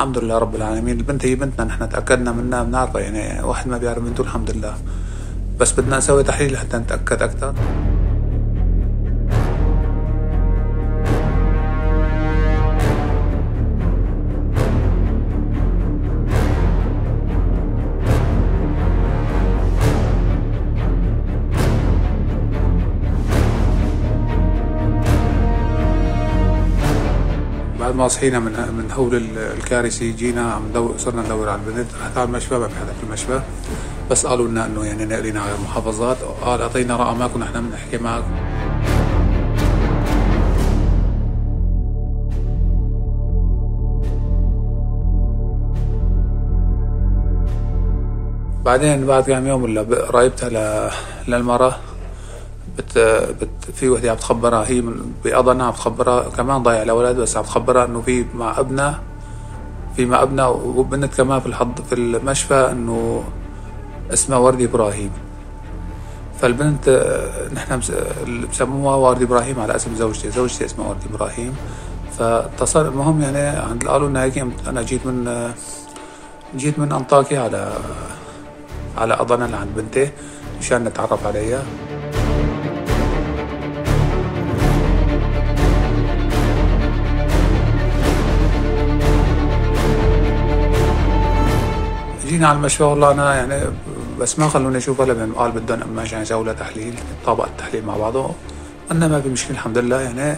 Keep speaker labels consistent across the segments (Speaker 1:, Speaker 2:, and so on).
Speaker 1: الحمد لله رب العالمين. البنت هي بنتنا نحن تأكدنا منها بنعرفها يعني واحد ما بيعرف بنته الحمد لله. بس بدنا نسوي تحليل حتى نتأكد أكثر بعد ما صحينا من من هول الكارثي جينا عم ندور صرنا ندور على البنت. رحت على المشفى ما في حدا في المشفى. بس قالوا لنا إنه يعني نقلنا على المحافظات. قال أعطينا رقمك ونحن بنحكي معك. بعدين بعد كم يوم ولا قرايبتها للمرة بت بت في وحده عم تخبرها هي من بأضنا عم تخبرها كمان ضايع الأولاد بس عم تخبرها إنه في مع أبنها في مع أبنها وبنت كمان في الحض في المشفى إنه اسمها وردي إبراهيم. فالبنت نحن بسموها وردي إبراهيم على اسم زوجتي زوجتي اسمها وردي إبراهيم. فاتصل المهم يعني عند قالوا هيك أنا جيت من جيت من انطاكيا على على اضنا لعند بنتي مشان نتعرف عليها. جينا على المشفى والله أنا يعني بس ما خلوني اشوفها لما قال بدهم أما عشان يسووا تحليل طابق التحليل مع بعضه. قلنا ما في الحمد لله يعني.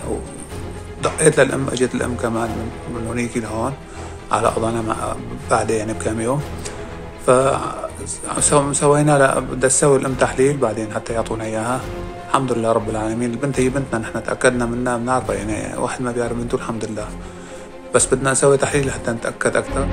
Speaker 1: دقيت للأم اجت الام كمان من, هونيك لهون على اضانا بعد يعني بكم يوم. ف سوينا بدها تسوي الام تحليل بعدين حتى يعطونا إياها. الحمد لله رب العالمين. البنت هي بنتنا نحن تأكدنا منها بنعرفها يعني. واحد ما بيعرف بنته الحمد لله. بس بدنا نسوي تحليل حتى نتأكد أكثر